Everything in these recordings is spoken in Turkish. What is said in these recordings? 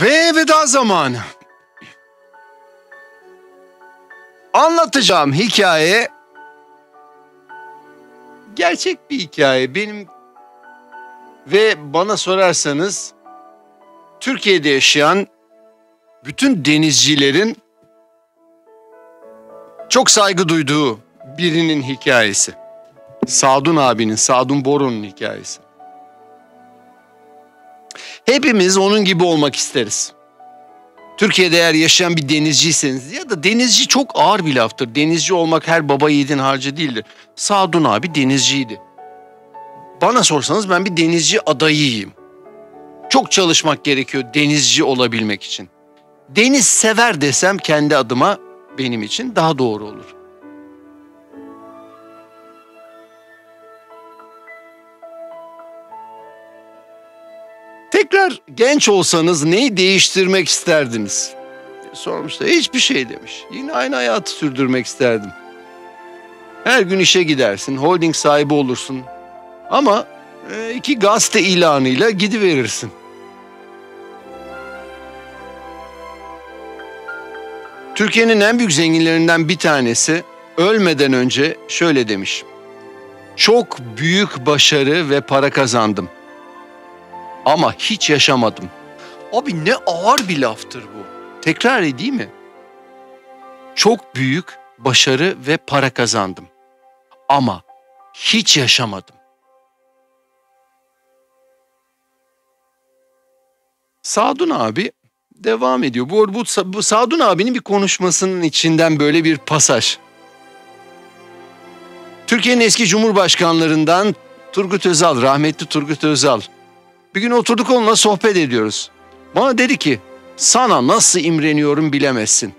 Ve veda zamanı. Anlatacağım hikaye gerçek bir hikaye. Benim ve bana sorarsanız Türkiye'de yaşayan bütün denizcilerin çok saygı duyduğu birinin hikayesi. Sadun abinin, Sadun Boru'nun hikayesi. Hepimiz onun gibi olmak isteriz. Türkiye'de eğer yaşayan bir denizciyseniz ya da denizci çok ağır bir laftır. Denizci olmak her baba yiğidin harcı değildir. Sadun abi denizciydi. Bana sorsanız ben bir denizci adayıyım. Çok çalışmak gerekiyor denizci olabilmek için. Deniz sever desem kendi adıma benim için daha doğru olur. Tekrar genç olsanız neyi değiştirmek isterdiniz? Sormuşlar. Hiçbir şey demiş. Yine aynı hayatı sürdürmek isterdim. Her gün işe gidersin, holding sahibi olursun. Ama e, iki gazete ilanıyla gidiverirsin. Türkiye'nin en büyük zenginlerinden bir tanesi ölmeden önce şöyle demiş. Çok büyük başarı ve para kazandım. Ama hiç yaşamadım. Abi ne ağır bir laftır bu. Tekrar edeyim mi? Çok büyük başarı ve para kazandım. Ama hiç yaşamadım. Sadun abi devam ediyor. Bu, bu, bu Sadun abinin bir konuşmasının içinden böyle bir pasaj. Türkiye'nin eski cumhurbaşkanlarından Turgut Özal, rahmetli Turgut Özal. Bir gün oturduk onunla sohbet ediyoruz. Bana dedi ki sana nasıl imreniyorum bilemezsin.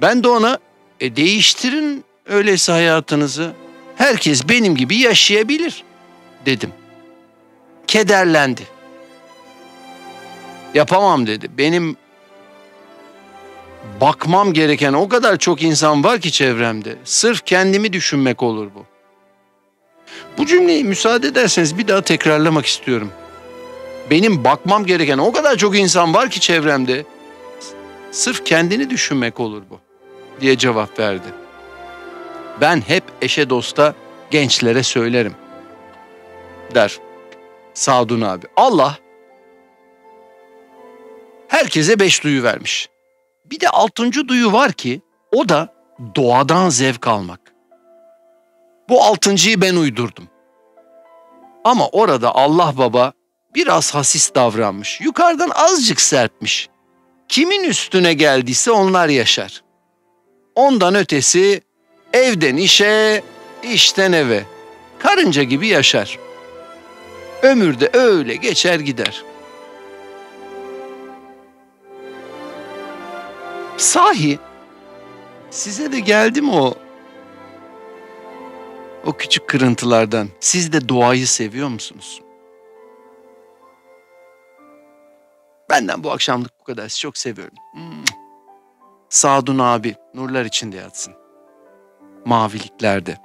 Ben de ona e, değiştirin öyleyse hayatınızı. Herkes benim gibi yaşayabilir dedim. Kederlendi. Yapamam dedi. Benim bakmam gereken o kadar çok insan var ki çevremde. Sırf kendimi düşünmek olur bu. Bu cümleyi müsaade ederseniz bir daha tekrarlamak istiyorum. Benim bakmam gereken o kadar çok insan var ki çevremde. Sırf kendini düşünmek olur bu diye cevap verdi. Ben hep eşe dosta gençlere söylerim der Sadun abi. Allah herkese beş duyu vermiş. Bir de altıncı duyu var ki o da doğadan zevk almak. Bu altıncıyı ben uydurdum. Ama orada Allah baba biraz hasis davranmış. Yukarıdan azıcık sertmiş. Kimin üstüne geldiyse onlar yaşar. Ondan ötesi evden işe, işten eve. Karınca gibi yaşar. Ömürde öyle geçer gider. Sahi size de geldi mi o o küçük kırıntılardan? Siz de doğayı seviyor musunuz? Benden bu akşamlık bu kadar. Sizi çok seviyorum. Hmm. Sadun abi nurlar içinde yatsın. Maviliklerde.